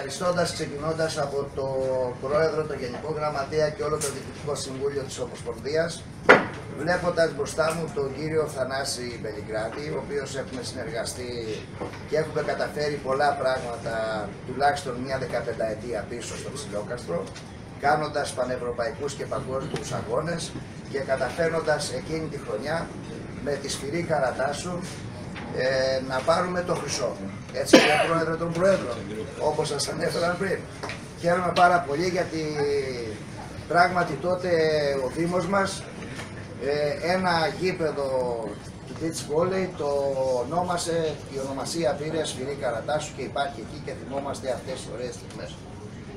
Ευχαριστώντας ξεκινώντας από το Πρόεδρο, τον Γενικό Γραμματέα και όλο το Διοικητικό Συμβούλιο της Ομοσπονδίας, βλέποντας μπροστά μου τον κύριο Θανάση Μπελικράτη, ο οποίος έχουμε συνεργαστεί και έχουμε καταφέρει πολλά πράγματα, τουλάχιστον μια δεκαπενταετία πίσω στο Ψιλόκαστρο, κάνοντας πανευρωπαϊκούς και παγκόσμιους αγώνες και καταφέρνοντας εκείνη τη χρονιά με τη σφυρί Καρατάσου ε, να πάρουμε το χρυσό. Έτσι και ο πρόεδρο των πρόεδρων, όπως σας ανέφερα πριν. Χαίρομαι πάρα πολύ γιατί πράγματι τότε ο Δήμος μας ε, ένα γήπεδο του beach volley το ονόμασε, η ονομασία πήρε Σφυρί Καρατάσου και υπάρχει εκεί και θυμόμαστε αυτές τις ωραίες στιγμές.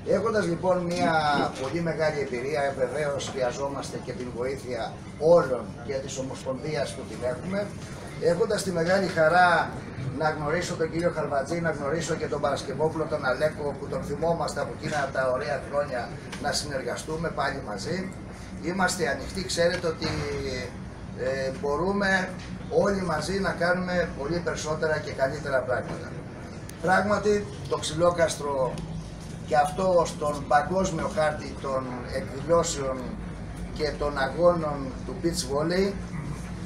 Έχοντας λοιπόν μια πολύ μεγάλη εμπειρία, βεβαίως χρειαζόμαστε και την βοήθεια όλων και της Ομοσπονδίας που την έχουμε, έχοντας τη μεγάλη χαρά να γνωρίσω τον κύριο Χαρβατζή, να γνωρίσω και τον Παρασκευόπουλο τον Αλέκο που τον θυμόμαστε από εκείνα τα ωραία χρόνια να συνεργαστούμε πάλι μαζί. Είμαστε ανοιχτοί, ξέρετε ότι ε, μπορούμε όλοι μαζί να κάνουμε πολύ περισσότερα και καλύτερα πράγματα. Πράγματι το ξυλόκαστρο και αυτό στον παγκόσμιο χάρτη των εκδηλώσεων και των αγώνων του beach volley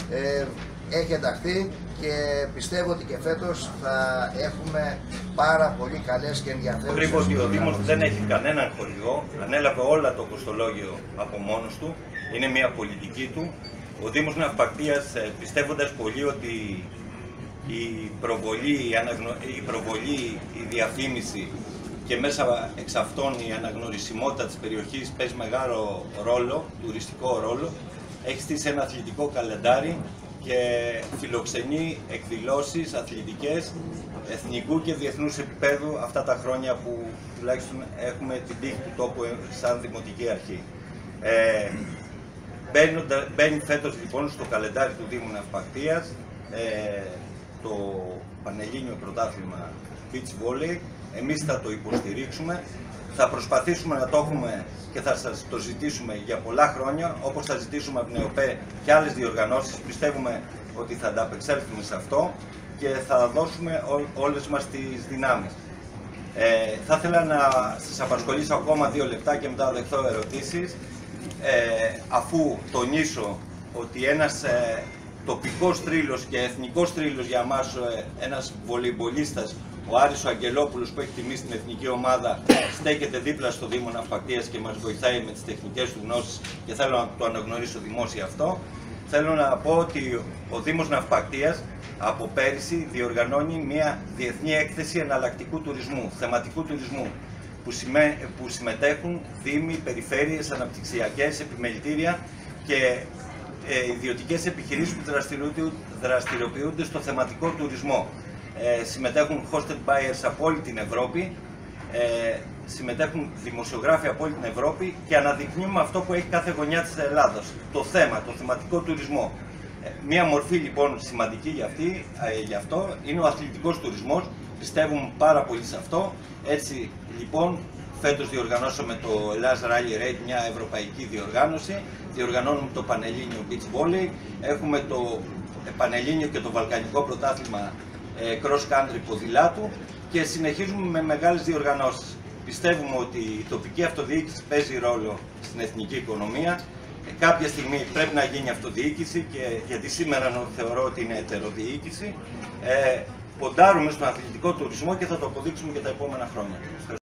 ε, έχει ενταχθεί και πιστεύω ότι και φέτος θα έχουμε πάρα πολύ καλές και ενδιαφέρουσες Κρύβω ότι ο Δήμος δεν έχει κανέναν χωριό, ανέλαβε όλα το κοστολόγιο από μόνος του, είναι μια πολιτική του. Ο Δήμος Ναυπακτίας ε, πιστεύοντας πολύ ότι η προβολή, η, αναγνω... η, προβολή, η διαφήμιση και μέσα εξ αυτών η αναγνωρισιμότητα της περιοχής παίζει μεγάλο ρόλο, τουριστικό ρόλο. Έχει στήσει ένα αθλητικό καλεντάρι και φιλοξενεί εκδηλώσεις αθλητικές εθνικού και διεθνούς επίπεδου αυτά τα χρόνια που τουλάχιστον έχουμε την τύχη του τόπου σαν Δημοτική Αρχή. Ε, μπαίνει φέτος λοιπόν στο καλεντάρι του Δήμου Ναυπακτίας ε, το Πανελλήνιο Πρωτάθλημα Beach Volley. Εμείς θα το υποστηρίξουμε θα προσπαθήσουμε να το έχουμε και θα σας το ζητήσουμε για πολλά χρόνια, όπως θα ζητήσουμε από την ΕΟΠΕ και άλλες διοργανώσεις. Πιστεύουμε ότι θα ανταπεξέλθουμε σε αυτό και θα δώσουμε όλες μας τις δυνάμεις. Ε, θα ήθελα να σας απασχολήσω ακόμα δύο λεπτά και μετά δεχθώ ερωτήσεις. Ε, αφού τονίσω ότι ένας ε, τοπικός τρίλος και εθνικός τρίλος για μας, ε, ένας βολυμπολίστας ο Άρης ο Αγγελόπουλος που έχει τιμήσει την εθνική ομάδα στέκεται δίπλα στο Δήμο Ναυπακτίας και μας βοηθάει με τις τεχνικές του γνώσεις και θέλω να το αναγνωρίσω δημόσια αυτό. Θέλω να πω ότι ο Δήμος Ναυπακτίας από πέρυσι διοργανώνει μια διεθνή έκθεση εναλλακτικού τουρισμού, θεματικού τουρισμού, που, που συμμετέχουν δήμοι, περιφέρειες, αναπτυξιακές, επιμελητήρια και ε, ιδιωτικές επιχειρήσεις που δραστηριοποιούνται στο θεματικό τουρισμό ε, συμμετέχουν hosted buyers από όλη την Ευρώπη, ε, συμμετέχουν δημοσιογράφοι από όλη την Ευρώπη και αναδεικνύουμε αυτό που έχει κάθε γωνιά της Ελλάδας, το θέμα, το θεματικό τουρισμό. Ε, μία μορφή λοιπόν σημαντική για, αυτή, ε, για αυτό είναι ο αθλητικός τουρισμός, πιστεύουμε πάρα πολύ σε αυτό. Έτσι λοιπόν φέτος διοργανώσαμε το Ελλάς Rally Raid, μια ευρωπαϊκή διοργάνωση, διοργανώνουμε το Πανελλήνιο Beach Volley, έχουμε το Πανελλήνιο και το Βαλκανικό Πρωτάθλημα ε, cross country ποδηλάτου και συνεχίζουμε με μεγάλες διοργανώσεις. Πιστεύουμε ότι η τοπική αυτοδιοίκηση παίζει ρόλο στην εθνική οικονομία. Ε, κάποια στιγμή πρέπει να γίνει αυτοδιοίκηση και γιατί σήμερα θεωρώ ότι είναι ετεροδιοίκηση. Ε, ποντάρουμε στον αθλητικό τουρισμό και θα το αποδείξουμε και τα επόμενα χρόνια.